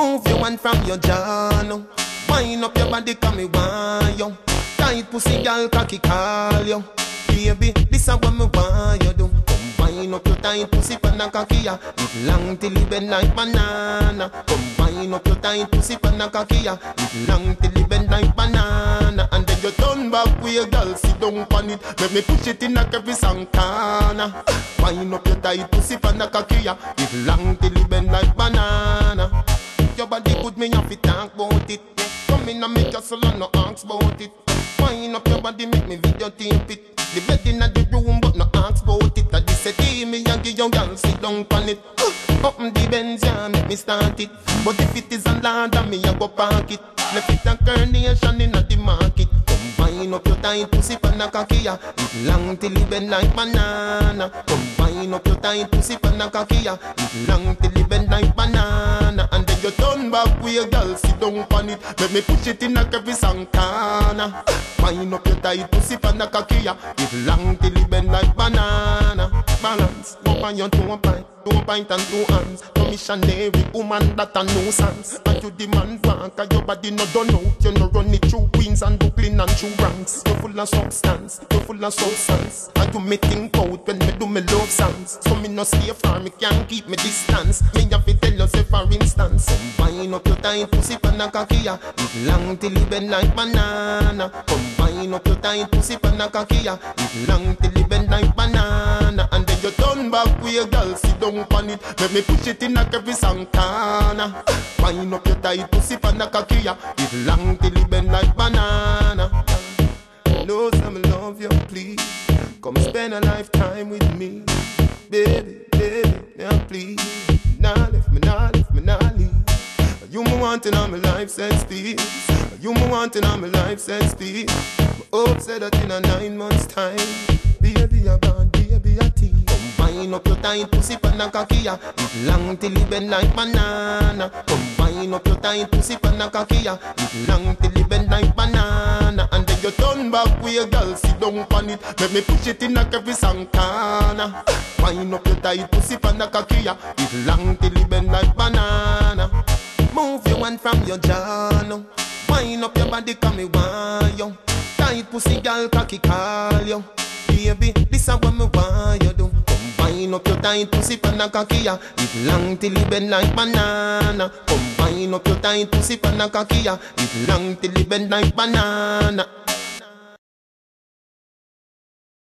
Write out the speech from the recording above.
Move your hand from your jaw. Wind up your body, come me want you. Tight pussy, girl, cocky call you. Baby, this is what me want you do. Come wind up your tight pussy, pan a cocky ya. It long till it bend like banana. Come wind up your tight pussy, pan a cocky ya. It long till it bend like banana. And then you turn back with your girl, sit down on it. Let me push it in a every corner. Wind up your tight pussy, pan a cocky ya. It long till it bend like Come in and make your salon, no ask about it. Wind up your body, make me videotape it. The bed in the room, but no ask about it. I just say, hey, me and give your girl sit down on it. Uh, Open the Benz, yeah, make me start it. But if it is a land, me I go park it. Left it a carnation in the market. Come wind up your tight pussy pan a yeah. It long till it bend like banana. Come wind up your tight pussy pan a yeah. It long till it bend like banana. With girl, sit down on it. Let me push it in a every song corner. Wind up your tight pussy pan a cocky, yeah. It long till it bend like banana. Balance, up on your two pint, two pint and two hands. No missionary woman that a nuisance. And you demand bank, and your body no done out. You no run it through Queens and Brooklyn and through Bronx. You full of substance, you full of substance. And you me think out when me do me love songs. So me no stay far, me can't keep me distance. Me have to tell you say for instance, come wind up your tight pussy pan a cocky ya. It long till it bend like banana. Come wind up your tight pussy pan a cocky ya. It long till it bend like banana. And then you turn back with your girl, sit down on it. Let me push it in a every corner. Wind up your tight pussy pan a cocky ya. It long till it bend like banana. Know some love you, please. Come spend a lifetime with me, baby, baby, yeah, please. Nah, left me, nah, left me, nah, leave. You me wanting on my life, says speed. You me wanting on my life, says speed. Hope said that in a nine months time, baby, a bad baby, a tea. Come wind up your tight pussy pan a cocky ya. It long till it bend like banana. Come wind up your tight pussy pan a cocky ya. It long till it bend like banana. And then you turn back with your girl, sit down on it. Let me push it in a every corner. Wind up your tight pussy pan a cocky ya. It long till it bend like banana. Move your hand from your jaw. Wind up your body, come me want you. Tight pussy, girl, cocky call you. Baby, this is what me want you do. Come wind up your tight pussy, pan a cocky ya. It long till it bend like banana. Come wind up your tight pussy, pan a cocky ya. It long till it bend like banana.